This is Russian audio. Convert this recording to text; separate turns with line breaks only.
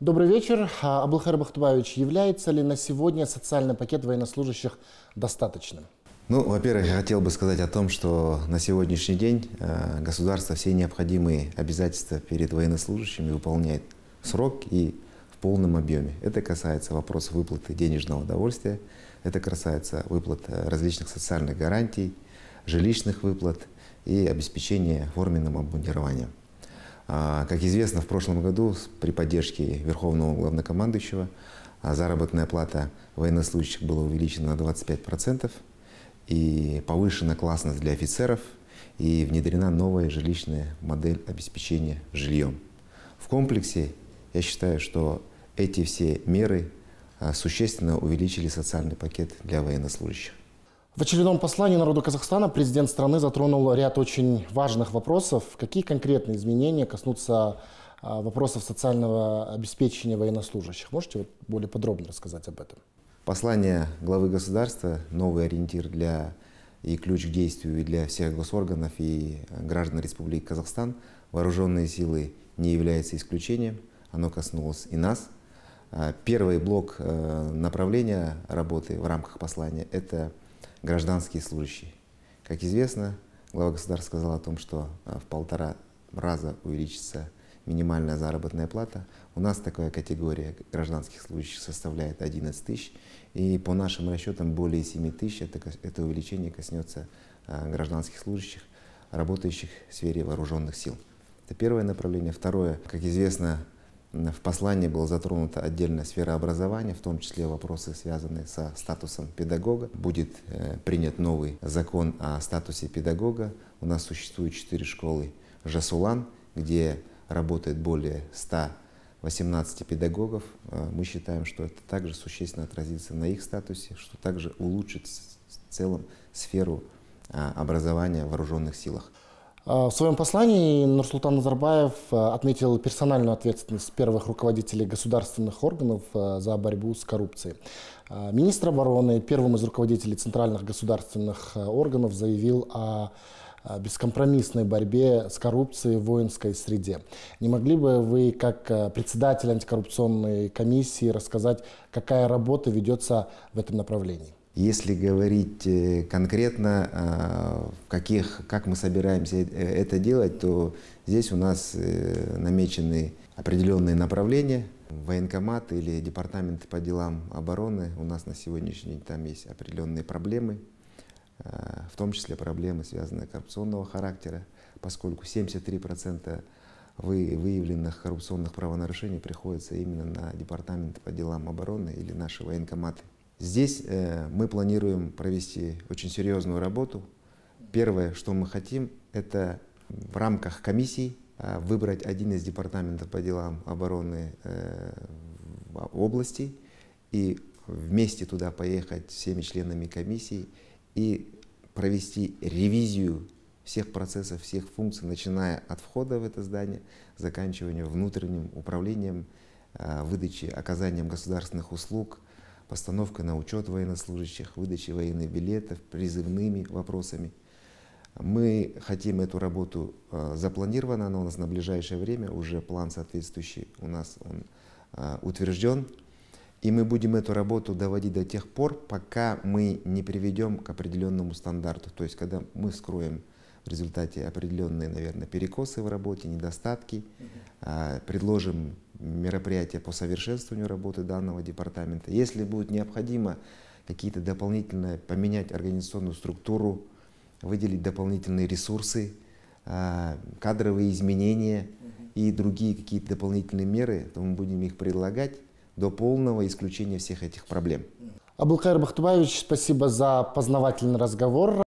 Добрый вечер. А, Абулхар Бахтубаевич, является ли на сегодня социальный пакет военнослужащих достаточным?
Ну, во-первых, я хотел бы сказать о том, что на сегодняшний день э, государство все необходимые обязательства перед военнослужащими выполняет в срок и в полном объеме. Это касается вопросов выплаты денежного удовольствия, это касается выплат э, различных социальных гарантий, жилищных выплат и обеспечения форменным обмундированием. А, как известно, в прошлом году при поддержке Верховного Главнокомандующего а, заработная плата военнослужащих была увеличена на 25% и повышена классность для офицеров и внедрена новая жилищная модель обеспечения жильем. В комплексе я считаю, что эти все меры а, существенно увеличили социальный пакет для военнослужащих.
В очередном послании народу Казахстана президент страны затронул ряд очень важных вопросов. Какие конкретные изменения коснутся а, вопросов социального обеспечения военнослужащих? Можете более подробно рассказать об этом?
Послание главы государства, новый ориентир для и ключ к действию для всех госорганов и граждан Республики Казахстан. Вооруженные силы не является исключением, оно коснулось и нас. А, первый блок э, направления работы в рамках послания – это гражданские служащие. Как известно, глава государства сказал о том, что а, в полтора раза увеличится минимальная заработная плата. У нас такая категория гражданских служащих составляет 11 тысяч. И по нашим расчетам более 7 тысяч это, это увеличение коснется а, гражданских служащих, работающих в сфере вооруженных сил. Это первое направление. Второе, как известно, в послании была затронута отдельная сфера образования, в том числе вопросы, связанные со статусом педагога. Будет э, принят новый закон о статусе педагога. У нас существует четыре школы Жасулан, где работает более 118 педагогов. Э, мы считаем, что это также существенно отразится на их статусе, что также улучшит в целом сферу а, образования в вооруженных силах.
А, в своем послании Нурсултан Назарбаев а, отметил персональную ответственность первых руководителей государственных органов а, за борьбу с коррупцией. Министр обороны, первым из руководителей центральных государственных органов, заявил о бескомпромиссной борьбе с коррупцией в воинской среде. Не могли бы вы, как председатель антикоррупционной комиссии, рассказать, какая работа ведется в этом направлении?
Если говорить э, конкретно, а, каких, как мы собираемся э, это делать, то здесь у нас э, намечены определенные направления. Военкомат или департамент по делам обороны, у нас на сегодняшний день там есть определенные проблемы, в том числе проблемы, связанные коррупционного характера, поскольку 73% выявленных коррупционных правонарушений приходится именно на департамент по делам обороны или наши военкоматы. Здесь э, мы планируем провести очень серьезную работу. Первое, что мы хотим, это в рамках комиссии э, выбрать один из департаментов по делам обороны э, области и вместе туда поехать всеми членами комиссии и провести ревизию всех процессов, всех функций, начиная от входа в это здание, заканчивая внутренним управлением, выдачи, оказанием государственных услуг, постановкой на учет военнослужащих, выдачей военных билетов, призывными вопросами. Мы хотим эту работу э, запланирована, она у нас на ближайшее время, уже план соответствующий у нас он э, утвержден. И мы будем эту работу доводить до тех пор, пока мы не приведем к определенному стандарту. То есть, когда мы скроем в результате определенные, наверное, перекосы в работе, недостатки, э, предложим мероприятия по совершенствованию работы данного департамента. Если будет необходимо какие-то дополнительные, поменять организационную структуру, выделить дополнительные ресурсы, а, кадровые изменения и другие какие-то дополнительные меры, то мы будем их предлагать до полного исключения всех этих проблем.
Абулкайр Бахтубаевич, спасибо за познавательный разговор.